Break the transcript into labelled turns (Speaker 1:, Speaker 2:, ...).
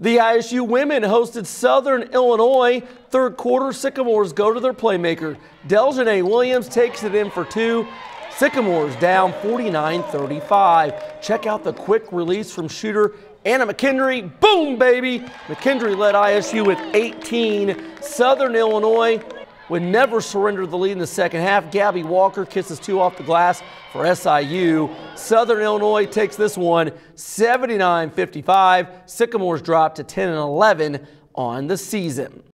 Speaker 1: The ISU women hosted Southern Illinois. Third quarter, Sycamores go to their playmaker. Deljanae Williams takes it in for two. Sycamores down 49-35. Check out the quick release from shooter Anna McKendry. Boom, baby! McKendry led ISU with 18. Southern Illinois would never surrender the lead in the second half. Gabby Walker kisses two off the glass for SIU. Southern Illinois takes this one 79-55. Sycamores drop to 10 and 11 on the season.